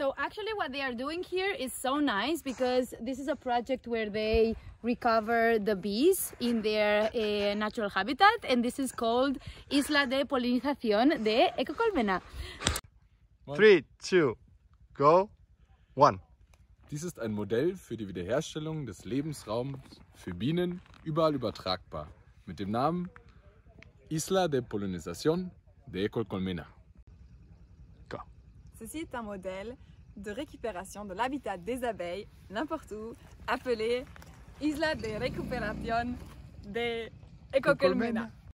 So actually what they are doing here is so nice because this is a project where they recover the bees in their uh, natural habitat and this is called Isla de Polinización de Ecocolmena. Three, two, go, one. Dies ist ein Modell für die Wiederherstellung des Lebensraums für Bienen überall übertragbar mit dem Namen Isla de Polinización de Ecocolmena. Ceci est un modèle de récupération de l'habitat des abeilles n'importe où, appelé Isla de Recuperación de Ecocolmena.